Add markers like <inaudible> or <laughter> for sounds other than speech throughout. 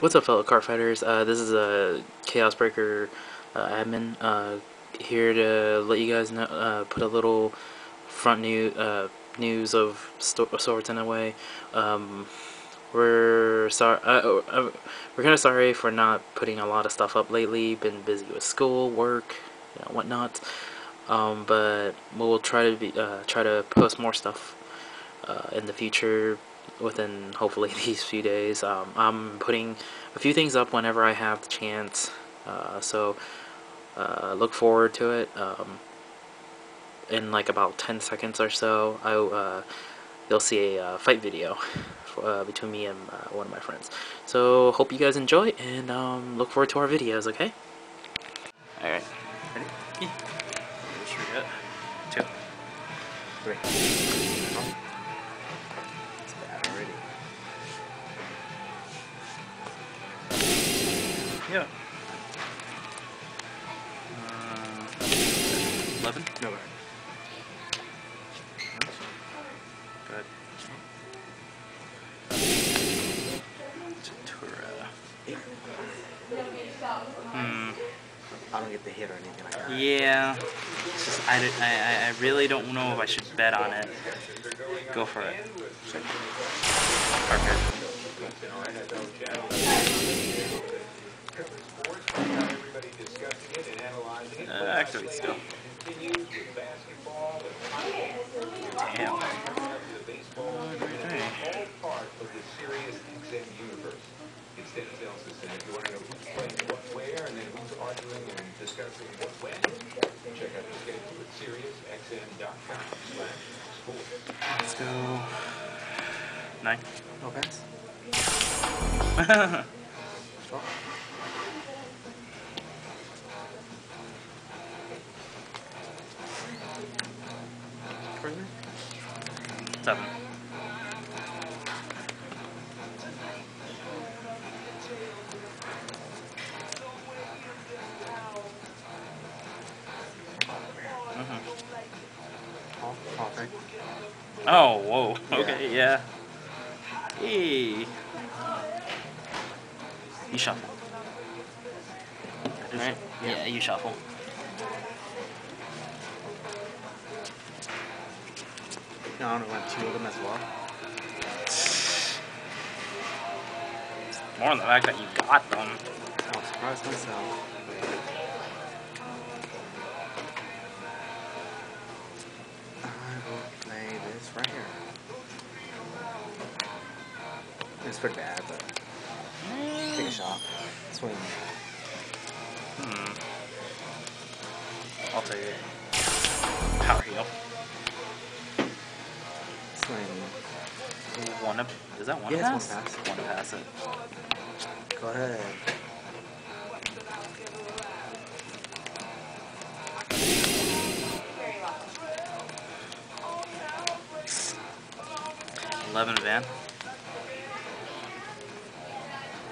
What's up, fellow cardfighters? Uh, this is a Chaos Breaker uh, admin uh, here to let you guys know, uh, put a little front new uh, news of sorts in a way. Um, we're sorry. Uh, we're kind of sorry for not putting a lot of stuff up lately. Been busy with school, work, you know, whatnot. Um, but we'll try to be try to post more stuff in the future within hopefully <laughs> these few days. Um, I'm putting a few things up whenever I have the chance, uh, so uh, look forward to it. Um, in like about 10 seconds or so, I, uh, you'll see a uh, fight video <laughs> for, uh, between me and uh, one of my friends. So hope you guys enjoy and um, look forward to our videos, okay? Alright, ready? Yeah. Two, three. Yeah. Uh, 11? No, go ahead. Hmm. I don't get the hit or anything like that. Yeah. It's just, I, I, I really don't know if I should bet on it. Go for it. Okay. Uh, activate still. Damn. Instead of sales system, if you want to know who's playing what where and then who's arguing and discussing what when, check out the schedule at SiriusXM.com slash sports. Let's go. Nine. No pass. <laughs> yeah. Hey. You shuffle. Right? Yeah, you shuffle. No, I don't want two of them as well. More than the fact that you got them. I'll surprise myself. It's pretty bad, but take a shot. Swing. Hmm. I'll take it. Power heal. Swing. One of, is that one yes, pass? one pass? One pass it. Go ahead. Eleven van.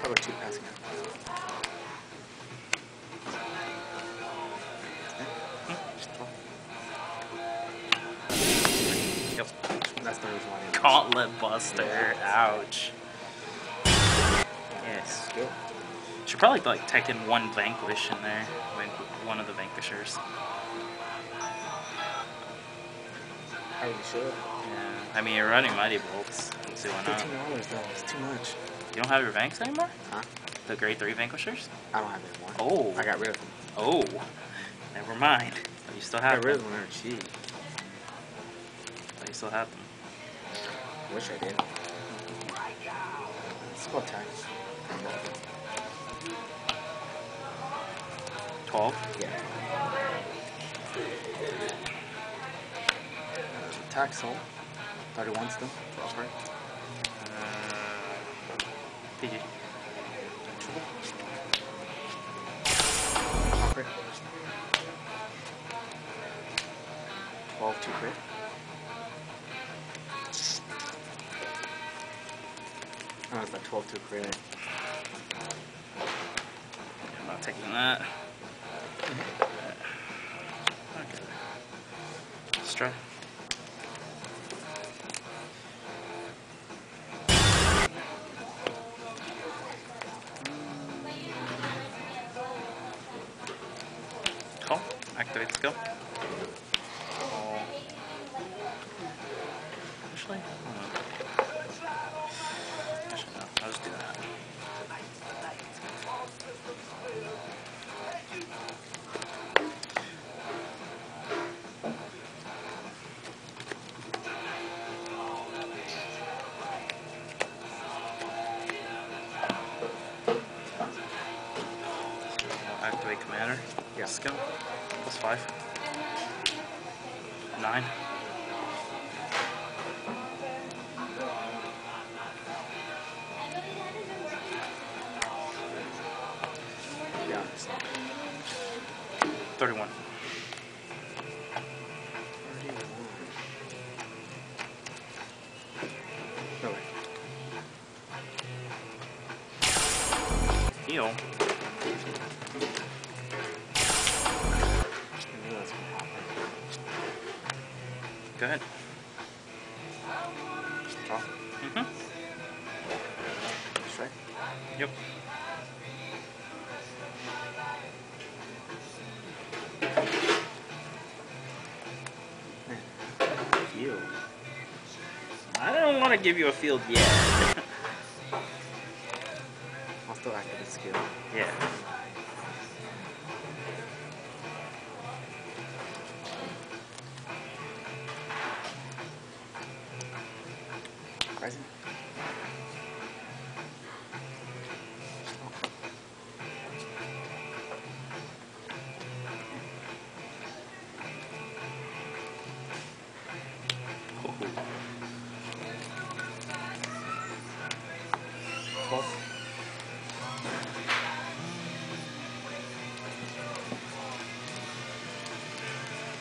How about two passing? That's the reason why. Gauntlet Buster. Ouch. Yes. Good. Should probably like take in one Vanquish in there. One of the Vanquishers. Oh, you should. Yeah. I mean, you're running Mighty Bolts. Let's see why not. Fifteen dollars though. It's too much. You don't have your Vanks anymore? Huh? The Grade Three Vanquishers? I don't have it anymore. Oh. I got rid of them. Oh. Never mind. But you still have I got rid them. of them. Cheap. But you still have them. Wish I did. It's about time. Twelve. Yeah. Tax. 31 still. 12 right. Uh, PG. crit. 12 2 crit. Oh, it's like 12 2 crit. I'm not taking that. Mm-hmm. Okay. Let's try. Activate skill. Oh. Actually. Actually, no. I'll just do that. Activate commander. Yeah. Skill. Plus five. Nine. Yeah. it's- Thirty-one. No way. Go ahead. Draw. Mm-hmm. Strike. Yep. Heal. I don't want to give you a field yet. I'll still activate skill. yeah.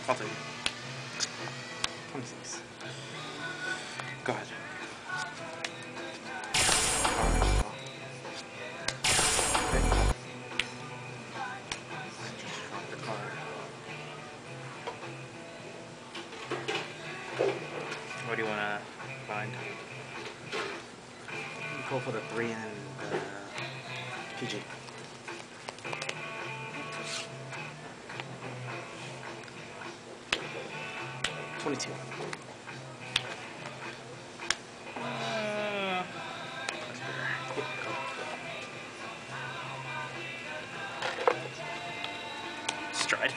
I'll take it. Twenty-six. Go ahead. What do you want to find? Go for the three and the PG. Twenty-two. Uh, Stride.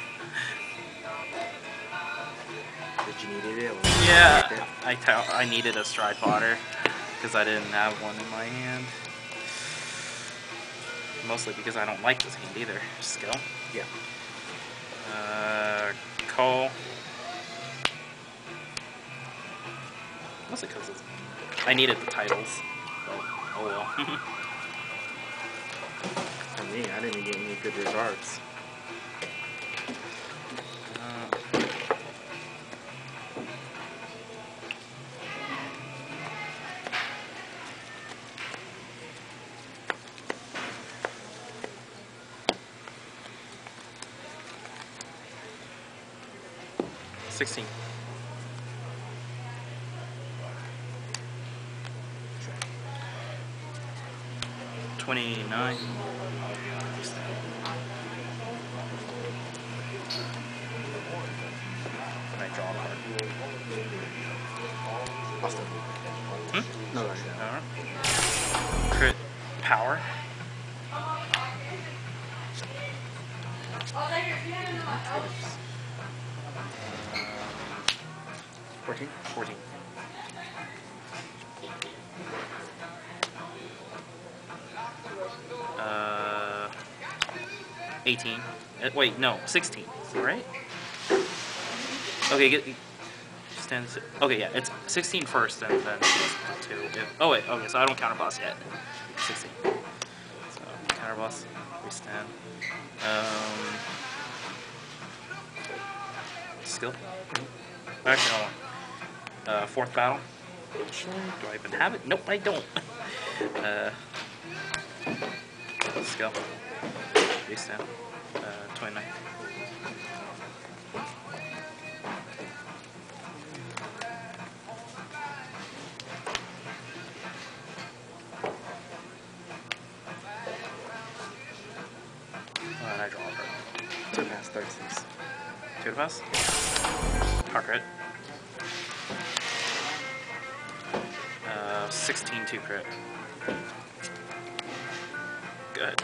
Did you need it? Yeah, I, tell, I needed a stride fodder because I didn't have one in my hand. Mostly because I don't like this hand either. Skill. Yeah. Uh, call. Mostly because I needed the titles. But, oh well. <laughs> For me, I didn't get any good regards. Sixteen. Twenty-nine. Can I draw a card? Hmm? No, right. Alright. Crit power. Fourteen. 14. 18. Uh, wait, no, 16, right? Okay, get. Stand. Okay, yeah, it's 16 first and then 2. If, oh, wait, okay, so I don't counter boss yet. 16. So, counter boss, we stand. Um, skill? Actually, hold on. Uh, fourth battle. Do I even have it? Nope, I don't. <laughs> Uh, skill. Base down. Uh, 29. Oh, and I draw. Two pass, thirty-six. Two to pass. Crit. Uh, 16 two crit. Good.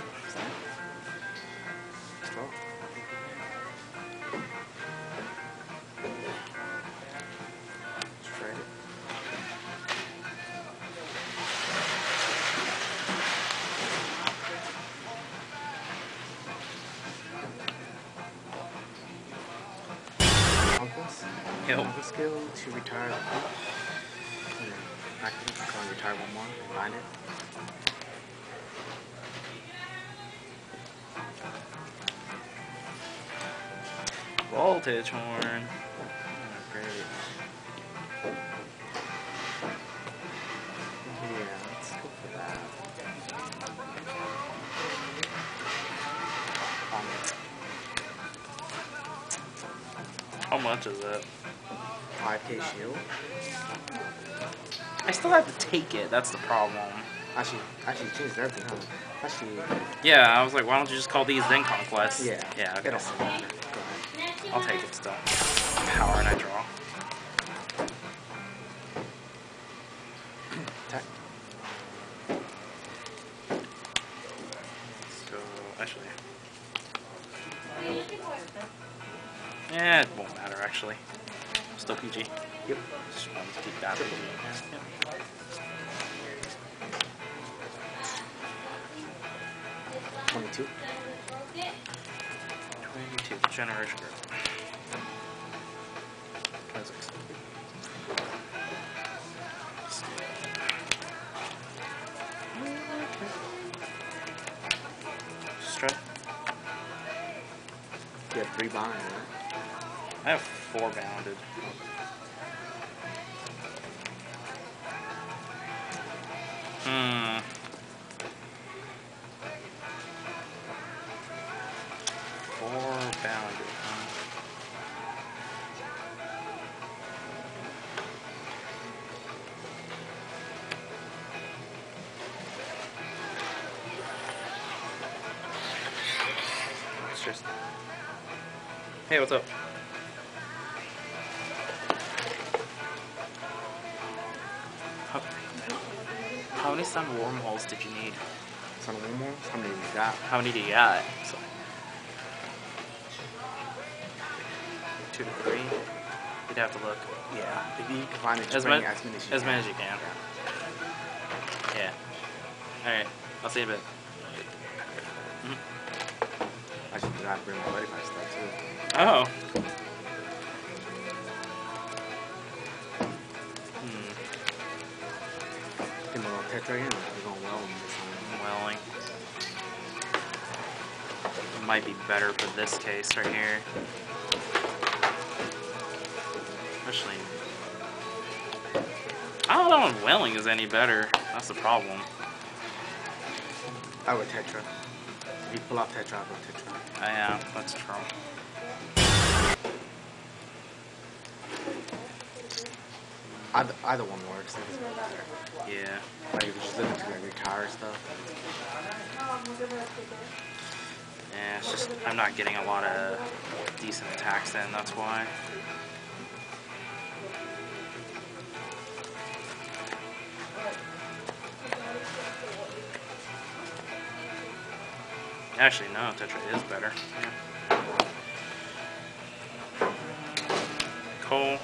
Yo. Conquest skill to retire. And then activate the card, retire one more, and bind it. Voltage horn. Much is it? 5k shield. I still have to take it. That's the problem. Actually, actually changed everything, huh? Actually, Yeah, I was like, why don't you just call these then conquests? yeah. Yeah. It Okay. don't really matter. Go ahead. I'll take it still. Power and I draw. <clears throat> Attack. So actually, yeah, it won't matter actually. Still PG. Yep. Just wanted to keep that. Yep. Twenty-two. Twenty-two. Generation group. Strut. You have three bind, right? I have four bounded. Hmm. Four bounded, huh? Hey, what's up? Many sun wormholes did you need? some one more. How many you got? How many do you got? So, two to three. You'd have to look. Yeah. If you can find it, As, just ma- as many as you as can. many as you can. Yeah. Alright, I'll see you in a bit. Actually, you gotta bring my buddy my stuff too. Oh. Little tetra. We're going well in this one. Welling. It might be better for this case right here. Especially. I don't know if Welling is any better. That's the problem. I would tetra. If you pull off tetra, I would tetra. Oh, I am. That's true. Either, either one works. It doesn't really matter. Yeah. Like just looking to like retire stuff. Yeah, it's just I'm not getting a lot of decent attacks in, that's why. Actually, no, Tetra is better. Yeah. Cole.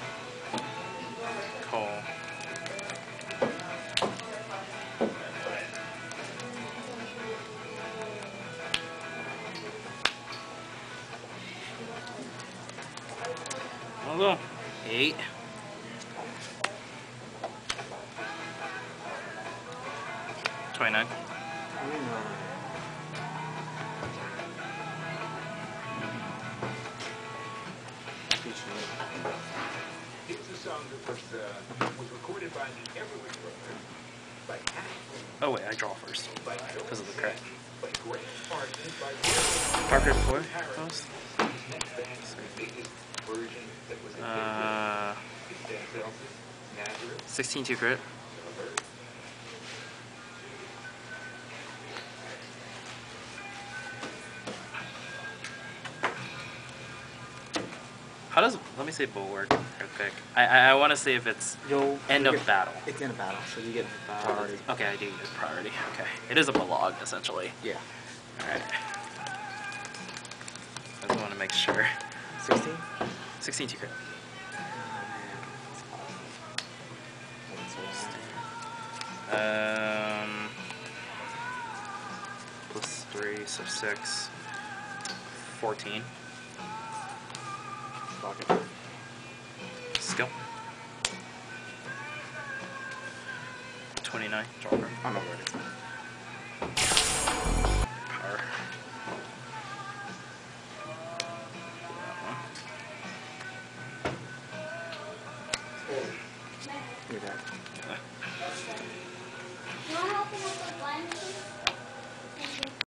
Was, uh, was recorded by the Brothers, by Oh wait, I draw first. Because of the crit. but great artists by Parker before post. biggest version that was in Uh, Denzel, Nazareth, 16 2 crit. How does let me say bulwark real quick. I I, I want to see if it's You'll end you of get- battle. It's in a battle, so you get priority. Okay, I do get priority. Okay, it is a belog essentially. Yeah. All right. I just want to make sure. 16? 16 to crit. Um, plus three, so six. 14. Skill. 29. Draw card. I